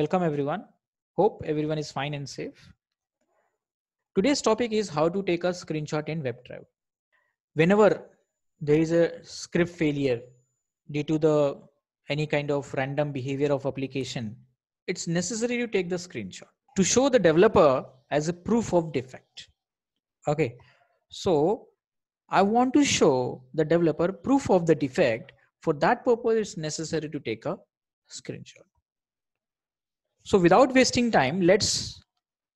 Welcome everyone. Hope everyone is fine and safe. Today's topic is how to take a screenshot in WebDriver. Whenever there is a script failure due to the any kind of random behavior of application, it's necessary to take the screenshot to show the developer as a proof of defect. Okay, so I want to show the developer proof of the defect. For that purpose, it's necessary to take a screenshot. So without wasting time, let's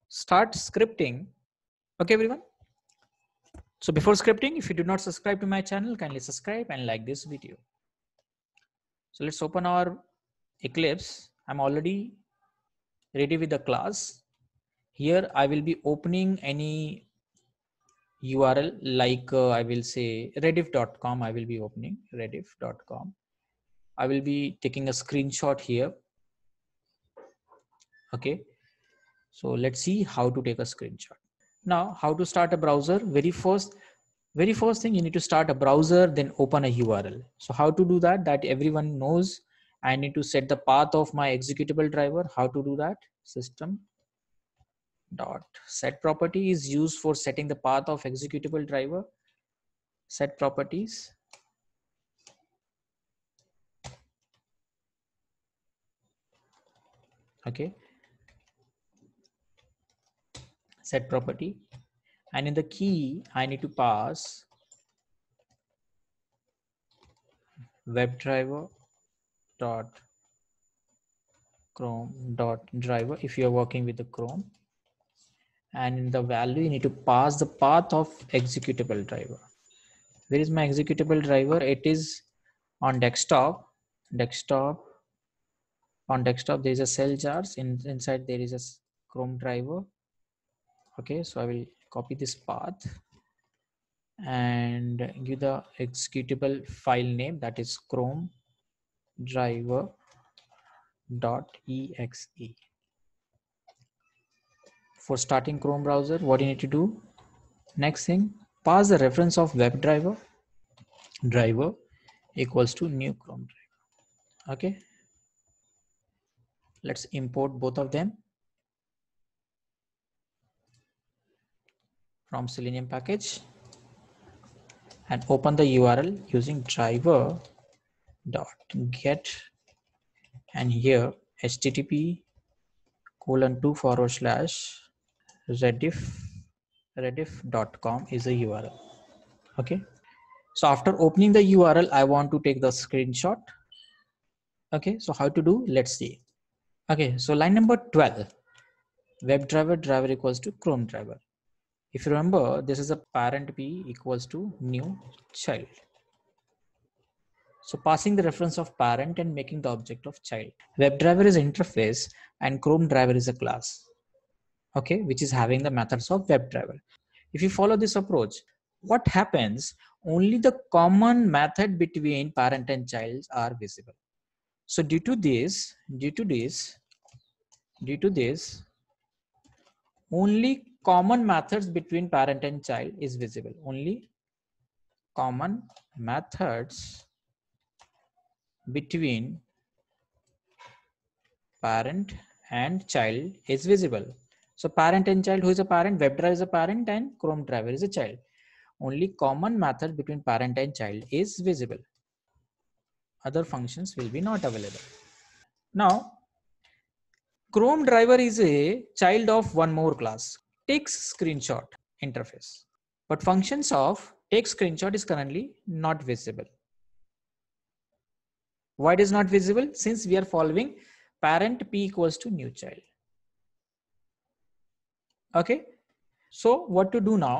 start scripting. Okay, everyone. So before scripting, if you do not subscribe to my channel, kindly subscribe and like this video. So let's open our Eclipse. I'm already ready with the class. Here I will be opening any URL like uh, I will say rediff.com. I will be opening rediff.com. I will be taking a screenshot here. Okay. So let's see how to take a screenshot. Now, how to start a browser? Very first, very first thing you need to start a browser, then open a URL. So how to do that? That everyone knows. I need to set the path of my executable driver. How to do that? System dot set property is used for setting the path of executable driver set properties okay set property. And in the key I need to pass WebDriver dot chrome dot driver if you are working with the chrome. And in the value you need to pass the path of executable driver. Where is my executable driver? It is on desktop. Desktop. On desktop there is a cell jars. In inside there is a chrome driver okay so i will copy this path and give the executable file name that is chrome driver dot exe. For starting chrome browser what you need to do? Next thing pass the reference of WebDriver driver equals to new chrome driver. Okay let's import both of them from selenium package and open the url using driver dot get and here http colon 2 forward slash rediff rediff.com is a url okay. So after opening the url i want to take the screenshot. Okay. So how to do? Let's see. Okay. So line number 12 webdriver driver equals to chrome driver if you remember this is a parent p equals to new child. So passing the reference of parent and making the object of child. Webdriver is interface and chrome driver is a class. Okay which is having the methods of webdriver if you follow this approach what happens? Only the common method between parent and child are visible. So due to this due to this due to this only common methods between parent and child is visible only common methods between parent and child is visible so parent and child, who is a parent? WebDriver is a parent and Chrome driver is a child. Only common method between parent and child is visible. Other functions will be not available. Now, Chrome driver is a child of one more class, takes screenshot interface. But functions of take screenshot is currently not visible. Why it is not visible? Since we are following parent p equals to new child okay so what to do now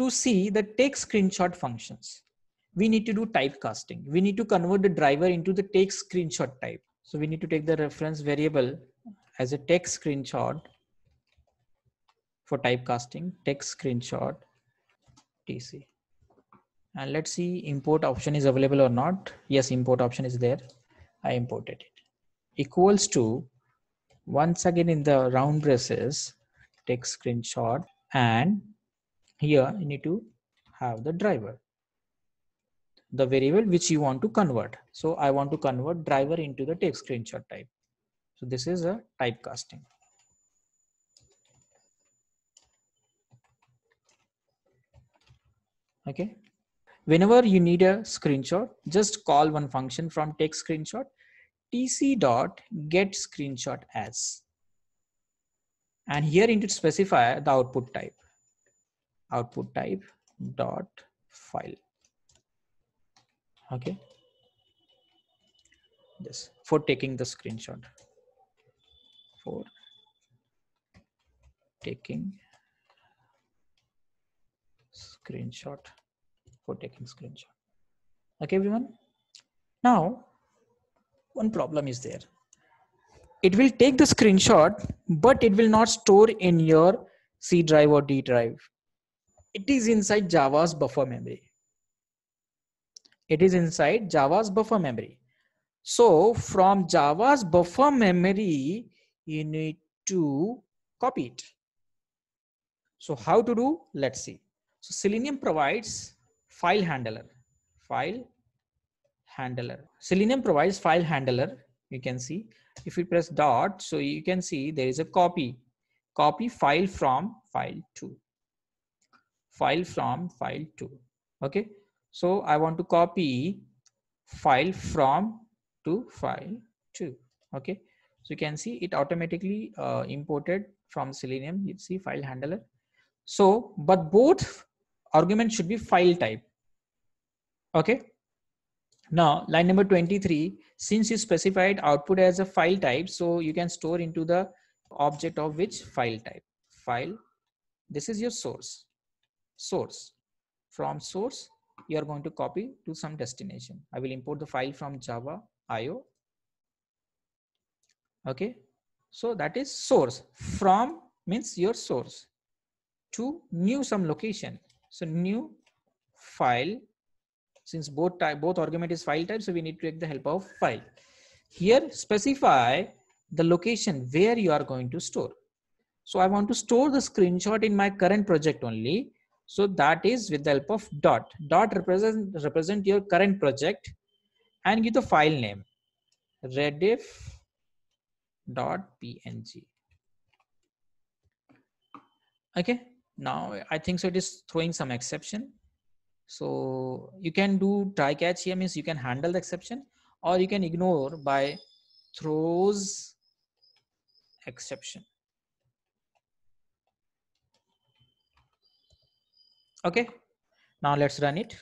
to see the take screenshot functions we need to do typecasting we need to convert the driver into the take screenshot type so we need to take the reference variable as a takes screenshot for typecasting takes screenshot tc and let's see import option is available or not. Yes import option is there. I imported it. Equals to once again in the round braces take screenshot and here you need to have the driver. The variable which you want to convert. So i want to convert driver into the take screenshot type. So this is a typecasting. Okay. Whenever you need a screenshot, just call one function from take screenshot tc dot get screenshot as. And here you need to specify the output type. Output type dot file. Okay. This for taking the screenshot. For taking screenshot for taking screenshot. Okay everyone? Now one problem is there. It will take the screenshot but it will not store in your c drive or d drive. It is inside java's buffer memory. It is inside java's buffer memory. So from java's buffer memory you need to copy it. So how to do? Let's see. So selenium provides file handler. File handler. Selenium provides file handler you can see. If you press dot so you can see there is a copy. Copy file from file 2 file from file 2 okay? So i want to copy file from to file 2 okay? So you can see it automatically uh, imported from selenium. You see file handler. So but both arguments should be file type Okay. Now line number 23, since you specified output as a file type, so you can store into the object of which file type file. This is your source source from source. You are going to copy to some destination. I will import the file from java io. Okay. So that is source from means your source to new some location. So new file since both type both argument is file type so we need to take the help of file. Here specify the location where you are going to store. So i want to store the screenshot in my current project only. So that is with the help of dot. Dot represent represent your current project and give the file name. Rediff dot png okay. Now i think so it is throwing some exception so you can do try catch here means you can handle the exception or you can ignore by throws exception. Okay, now let's run it.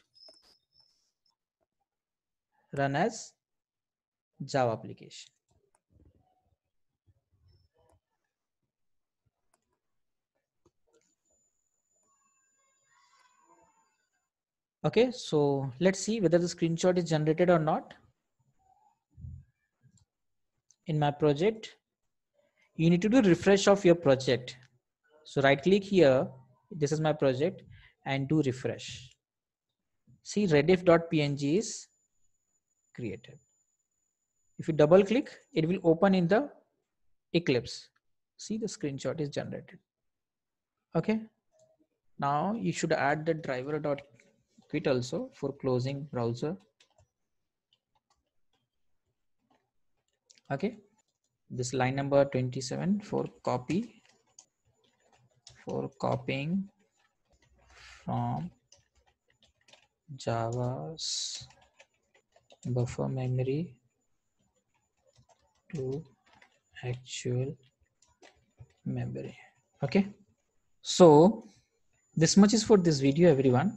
Run as Java application. Okay, so let's see whether the screenshot is generated or not. In my project, you need to do refresh of your project. So right click here, this is my project and do refresh. See rediff.png is created. If you double click, it will open in the Eclipse. See the screenshot is generated. Okay. Now you should add the driver.png quit also for closing browser. Okay. This line number 27 for copy. For copying from java's buffer memory to actual memory. Okay. So this much is for this video everyone